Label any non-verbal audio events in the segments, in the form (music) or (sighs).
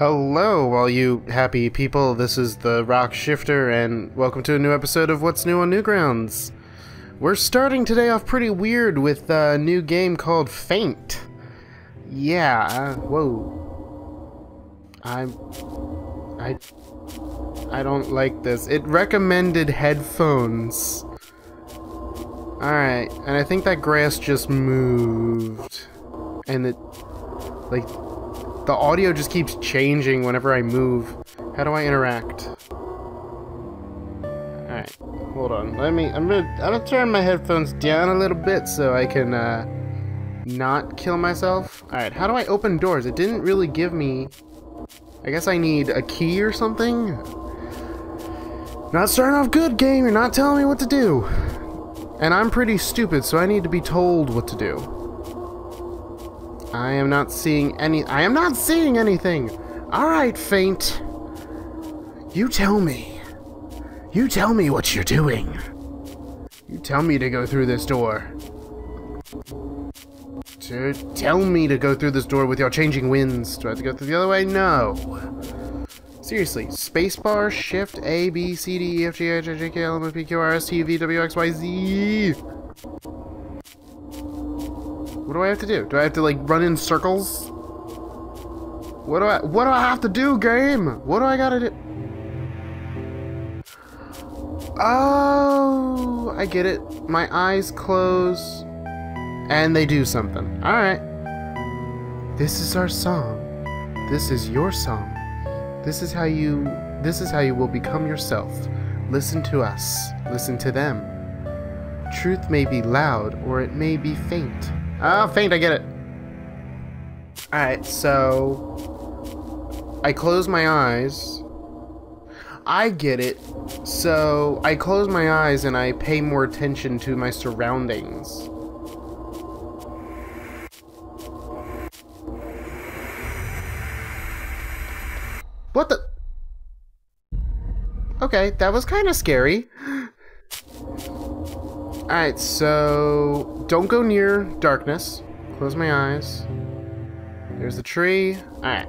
Hello, all you happy people. This is the Rhox Shifter, and welcome to a new episode of What's New on Newgrounds. We're starting today off pretty weird with a new game called Faint. Yeah, whoa. I'm. I. I don't like this. It recommended headphones. Alright, and I think that grass just moved. And it. Like, the audio just keeps changing whenever I move. How do I interact? Alright, hold on. Let me, I'm gonna, I'm gonna turn my headphones down a little bit so I can, uh, not kill myself. Alright, how do I open doors? It didn't really give me, I guess I need a key or something? Not starting off good, game. You're not telling me what to do. And I'm pretty stupid, so I need to be told what to do. I am not seeing any- I am not seeing anything! Alright, Faint. You tell me. You tell me what you're doing. You tell me to go through this door. To tell me to go through this door with your changing winds. Do I have to go through the other way? No. Seriously, spacebar, shift, A, B, C, D, E, F, G, H, I, J, K, L, M, P, Q, R, S, T, V, W, X, Y, Z. What do I have to do? Do I have to like run in circles? What do I what do I have to do, game? What do I gotta do? Oh, I get it. My eyes close and they do something. Alright. This is our song. This is your song. This is how you this is how you will become yourself. Listen to us. Listen to them. Truth may be loud or it may be faint. Ah, faint, I get it. Alright, so... I close my eyes. I get it. So, I close my eyes and I pay more attention to my surroundings. What the... Okay, that was kind of scary. Alright, so... Don't go near darkness. Close my eyes. There's the tree. Alright.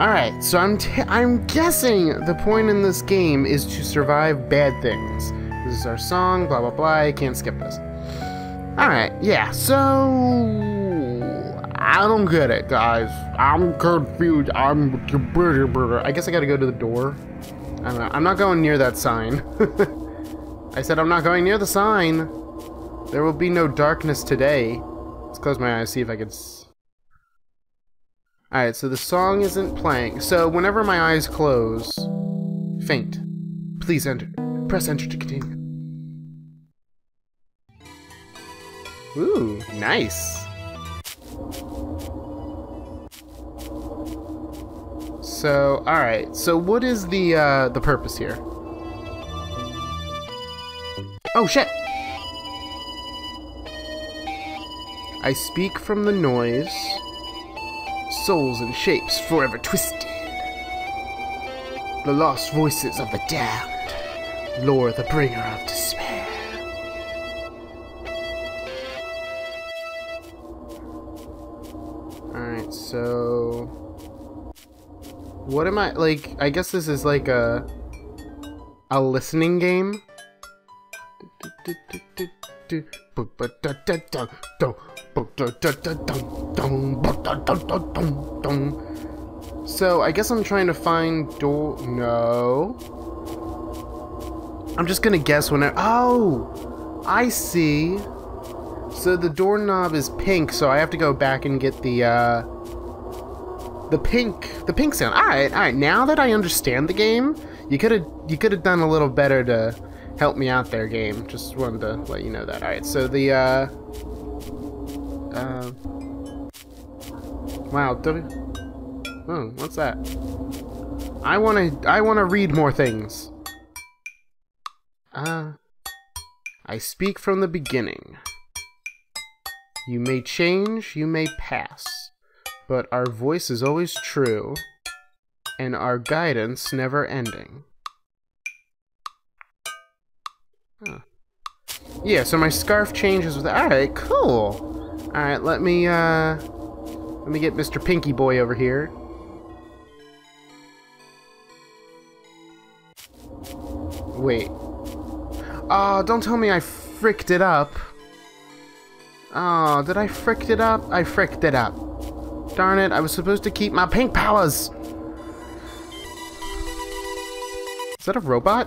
Alright, so I'm, t I'm guessing the point in this game is to survive bad things. This is our song, blah blah blah, I can't skip this. Alright, yeah, so... I don't get it, guys. I'm confused. I'm... I guess I gotta go to the door. I don't know. I'm not going near that sign. (laughs) I said I'm not going near the sign. There will be no darkness today. Let's close my eyes, see if I can... Alright, so the song isn't playing. So whenever my eyes close... Faint. Please enter. Press enter to continue. Ooh, nice. So, alright. So what is the, uh, the purpose here? Oh, shit! I speak from the noise, souls and shapes forever twisted. The lost voices of the damned, lore the bringer of despair. Alright, so... What am I, like, I guess this is like a... A listening game? So, I guess I'm trying to find door... No. I'm just gonna guess when I... Oh! I see. So the doorknob is pink, so I have to go back and get the, uh... The pink... The pink sound. Alright, alright. Now that I understand the game, you could've... You could've done a little better to help me out there, game. Just wanted to let you know that. Alright, so the, uh... Uh... Wow, W... Oh, what's that? I wanna... I wanna read more things. Uh... I speak from the beginning. You may change, you may pass, but our voice is always true, and our guidance never ending. Huh. Yeah, so my scarf changes with... Alright, cool. Alright, let me, uh... Let me get Mr. Pinky Boy over here. Wait. Oh, don't tell me I fricked it up. Oh, did I fricked it up? I fricked it up. Darn it, I was supposed to keep my pink powers! Is that a robot?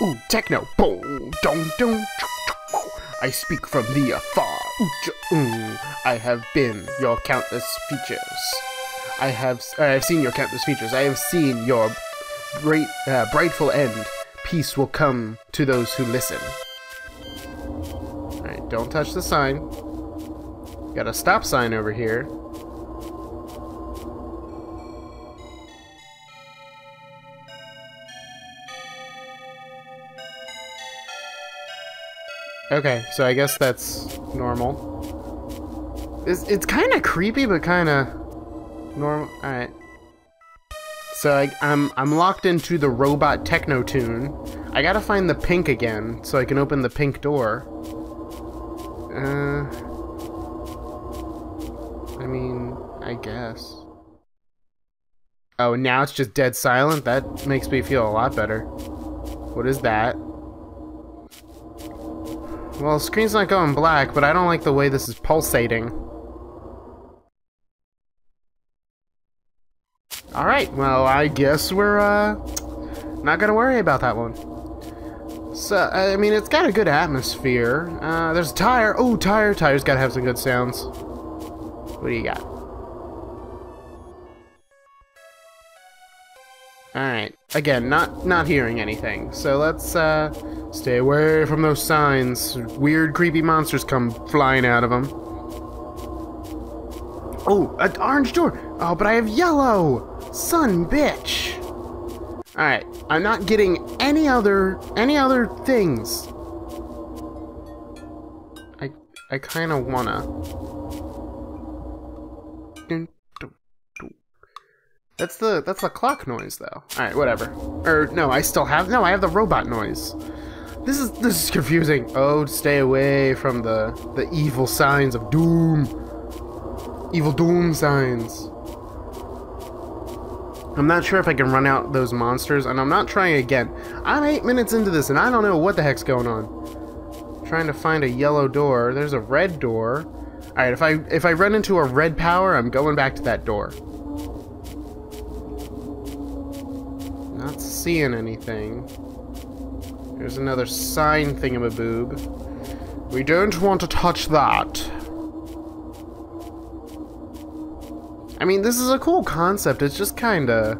Ooh, techno. Boom, dong, dong. I speak from the afar. Mm. I have been your countless features. I have uh, I've seen your countless features. I have seen your bright, uh, brightful end. Peace will come to those who listen. Alright, don't touch the sign. Got a stop sign over here. Okay, so I guess that's normal. It's, it's kind of creepy, but kind of normal. Alright. So I, I'm, I'm locked into the robot techno tune. I gotta find the pink again, so I can open the pink door. Uh... I mean, I guess. Oh, now it's just dead silent? That makes me feel a lot better. What is that? Well, screen's not going black, but I don't like the way this is pulsating. Alright, well, I guess we're, uh, not gonna worry about that one. So, I mean, it's got a good atmosphere. Uh, there's a tire. Oh, tire. Tire's gotta have some good sounds. What do you got? Alright. Again, not not hearing anything. So let's uh, stay away from those signs. Weird, creepy monsters come flying out of them. Oh, an orange door. Oh, but I have yellow. Son bitch. Alright, I'm not getting any other any other things. I I kinda wanna. That's the that's the clock noise though. Alright, whatever. Or no, I still have no, I have the robot noise. This is this is confusing. Oh, stay away from the the evil signs of doom. Evil doom signs. I'm not sure if I can run out those monsters, and I'm not trying again. I'm eight minutes into this, and I don't know what the heck's going on. I'm trying to find a yellow door. There's a red door. Alright, if I if I run into a red power, I'm going back to that door. Seeing anything. There's another sign thingamaboob. We don't want to touch that. I mean, this is a cool concept. It's just kind of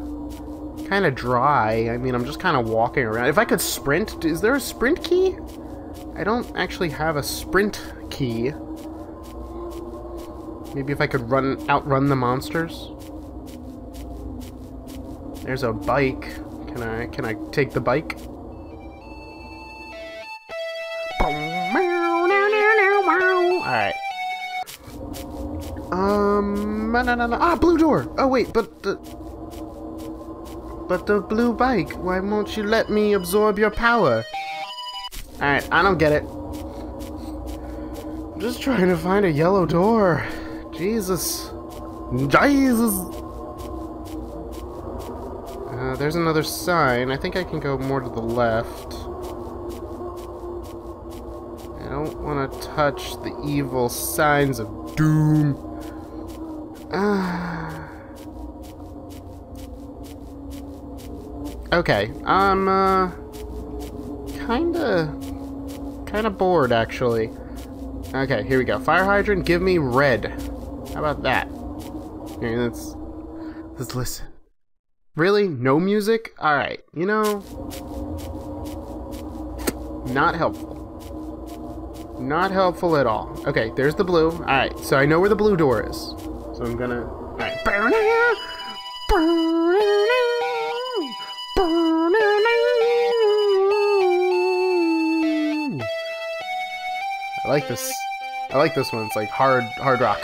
kind of dry. I mean, I'm just kind of walking around. If I could sprint, is there a sprint key? I don't actually have a sprint key. Maybe if I could run outrun the monsters. There's a bike. Can I can I take the bike? Alright. Um, ah, blue door. Oh wait, but the, but the blue bike. Why won't you let me absorb your power? All right, I don't get it. I'm just trying to find a yellow door. Jesus, Jesus. Uh, there's another sign. I think I can go more to the left. I don't want to touch the evil signs of doom. okay, I'm, uh, kinda, kinda bored, actually. Okay, here we go. Fire hydrant, give me red. How about that? Okay, let's, let's listen. Really? No music? Alright, you know, not helpful. Not helpful at all. Okay, there's the blue. Alright, so I know where the blue door is. So I'm gonna... Alright. I like this. I like this one. It's like hard, hard rock.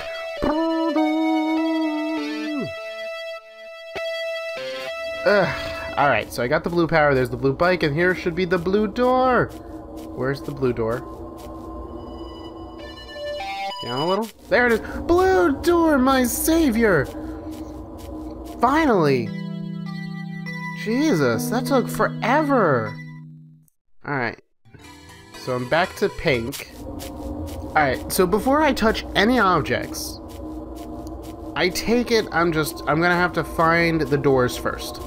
Ugh. Alright, so I got the blue power, there's the blue bike, and here should be the blue door! Where's the blue door? Down a little? There it is! Blue door, my savior! Finally! Jesus, that took forever. Alright. So I'm back to pink. Alright, so before I touch any objects, I take it I'm just, I'm gonna have to find the doors first.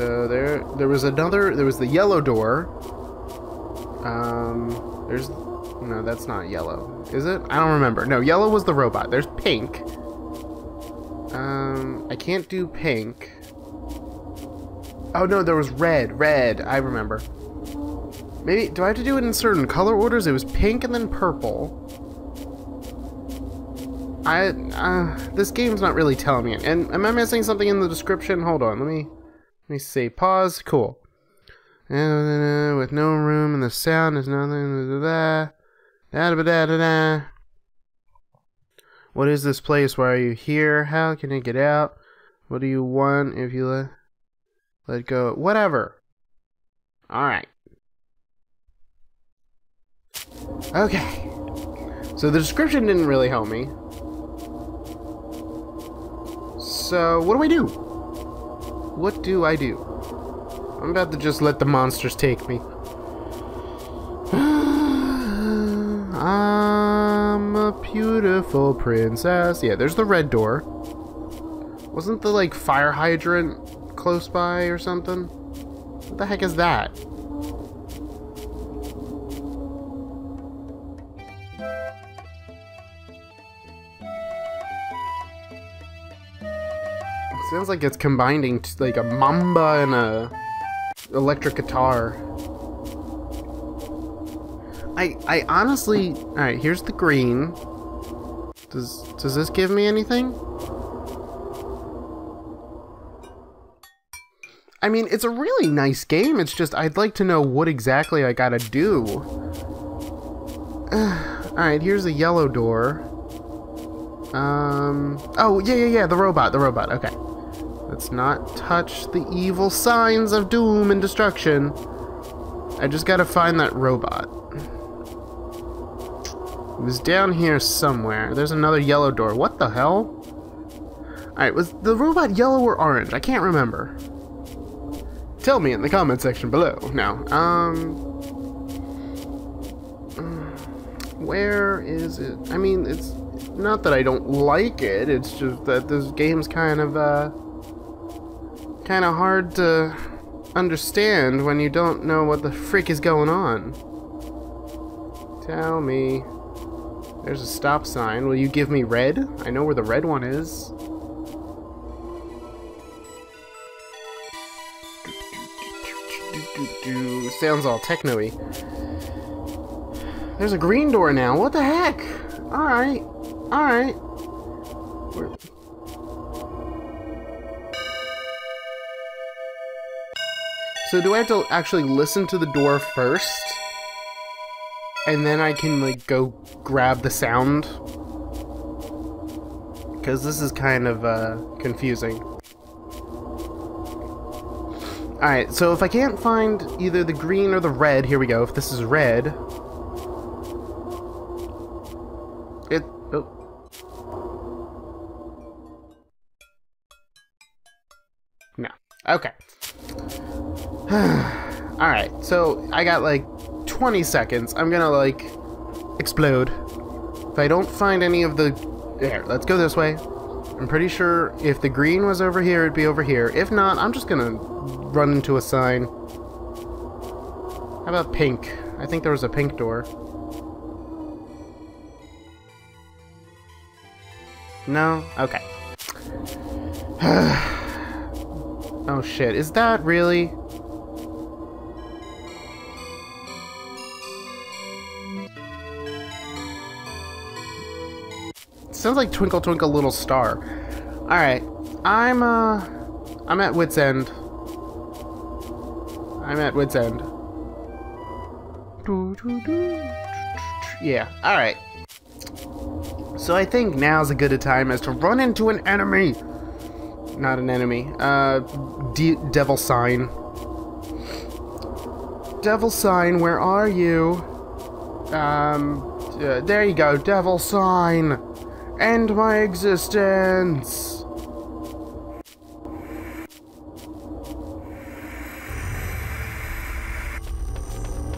So there, there was another, there was the yellow door. Um, there's, no, that's not yellow. Is it? I don't remember. No, yellow was the robot. There's pink. Um, I can't do pink. Oh no, there was red. Red. I remember. Maybe, do I have to do it in certain color orders? It was pink and then purple. I, uh, this game's not really telling me. And am I missing something in the description? Hold on, let me, let me see. Pause. Cool. Uh, with no room and the sound is nothing. Da da da da da da. What is this place? Why are you here? How can you get out? What do you want if you let let go? Whatever. All right. Okay. So the description didn't really help me. So what do we do? What do I do? I'm about to just let the monsters take me. (sighs) I'm a beautiful princess. Yeah, there's the red door. Wasn't the, like, fire hydrant close by or something? What the heck is that? Sounds like it's combining like a mamba and a electric guitar. I I honestly, all right. Here's the green. Does does this give me anything? I mean, it's a really nice game. It's just I'd like to know what exactly I gotta do. (sighs) all right. Here's a yellow door. Um. Oh yeah yeah yeah. The robot. The robot. Okay. Let's not touch the evil signs of doom and destruction. I just gotta find that robot. It was down here somewhere. There's another yellow door. What the hell? Alright, was the robot yellow or orange? I can't remember. Tell me in the comment section below. Now, um... (sighs) Where is it? I mean, it's not that I don't like it, it's just that this game's kind of, uh kind of hard to understand when you don't know what the frick is going on. Tell me. There's a stop sign. Will you give me red? I know where the red one is. Sounds all techno-y. There's a green door now. What the heck? Alright. Alright. So do I have to actually listen to the door first? And then I can, like, go grab the sound? Because this is kind of, uh, confusing. Alright, so if I can't find either the green or the red, here we go, if this is red... It... Oh. No. Okay. (sighs) Alright, so I got like 20 seconds. I'm gonna like explode. If I don't find any of the... There, let's go this way. I'm pretty sure if the green was over here, it'd be over here. If not, I'm just gonna run into a sign. How about pink? I think there was a pink door. No? Okay. (sighs) oh shit, is that really... sounds like Twinkle Twinkle Little Star. Alright, I'm, uh, I'm at wit's end. I'm at wit's end. Yeah, alright. So I think now's a good a time as to run into an enemy. Not an enemy. Uh, de devil sign. Devil sign, where are you? Um, uh, there you go, devil sign End my existence!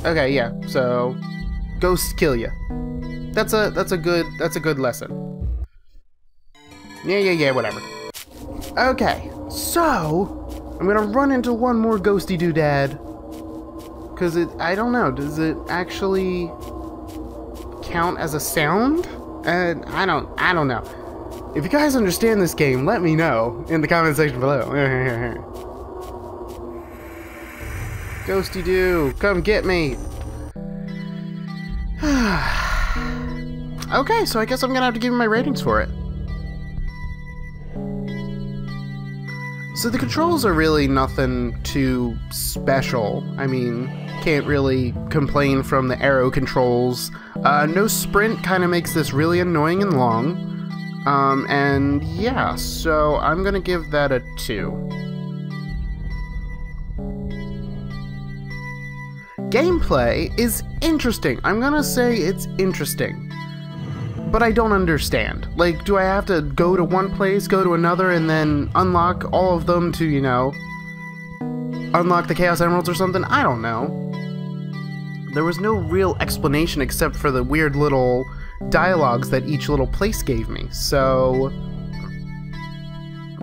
Okay, yeah, so... Ghosts kill you. That's a, that's a good, that's a good lesson. Yeah, yeah, yeah, whatever. Okay, so... I'm gonna run into one more ghosty doodad. Because it, I don't know, does it actually count as a sound? And I don't I don't know. If you guys understand this game, let me know in the comment section below. (laughs) Ghosty Doo, come get me. (sighs) okay, so I guess I'm gonna have to give you my ratings for it. So the controls are really nothing too special. I mean, can't really complain from the arrow controls. Uh, no sprint kind of makes this really annoying and long. Um, and yeah, so I'm gonna give that a 2. Gameplay is interesting. I'm gonna say it's interesting. But I don't understand. Like, do I have to go to one place, go to another, and then unlock all of them to, you know, unlock the Chaos Emeralds or something? I don't know. There was no real explanation except for the weird little dialogues that each little place gave me. So,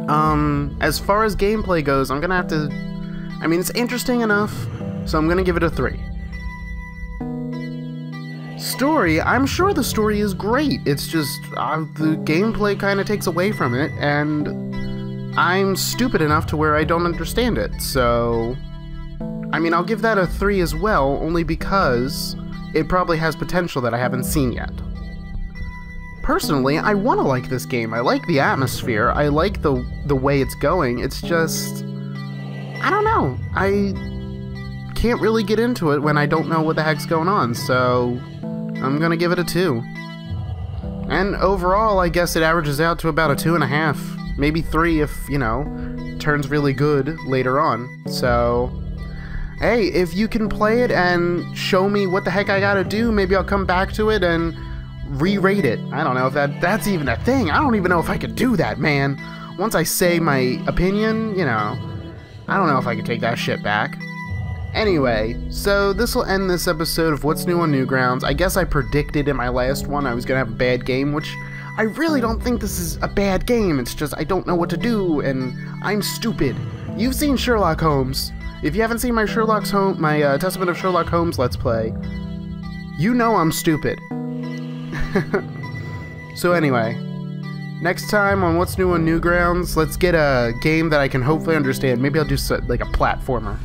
um, as far as gameplay goes, I'm gonna have to. I mean, it's interesting enough, so I'm gonna give it a three. Story, I'm sure the story is great. It's just uh, the gameplay kind of takes away from it, and I'm stupid enough to where I don't understand it. So, I mean, I'll give that a three as well, only because it probably has potential that I haven't seen yet personally, I want to like this game. I like the atmosphere. I like the the way it's going. It's just I don't know. I can't really get into it when I don't know what the heck's going on. So I'm gonna give it a two. And overall, I guess it averages out to about a two and a half, maybe three if you know turns really good later on. So hey, if you can play it and show me what the heck I gotta do, maybe I'll come back to it and re-rate it. I don't know if that that's even a thing. I don't even know if I could do that, man. Once I say my opinion, you know, I don't know if I could take that shit back. Anyway, so this will end this episode of What's New on Newgrounds. I guess I predicted in my last one I was gonna have a bad game, which I really don't think this is a bad game. It's just I don't know what to do, and I'm stupid. You've seen Sherlock Holmes. If you haven't seen my Sherlock's home, my uh, Testament of Sherlock Holmes Let's Play, you know I'm stupid. (laughs) so anyway, next time on What's New on Newgrounds, let's get a game that I can hopefully understand. Maybe I'll do so, like a platformer.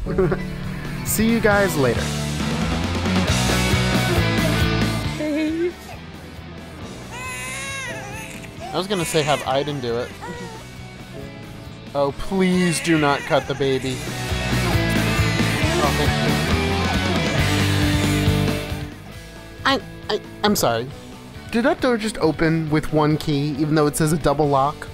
(laughs) See you guys later. I was gonna say have Aiden do it. oh, please do not cut the baby. (sighs) I, I, I'm sorry. Did that door just open with one key, even though it says a double lock?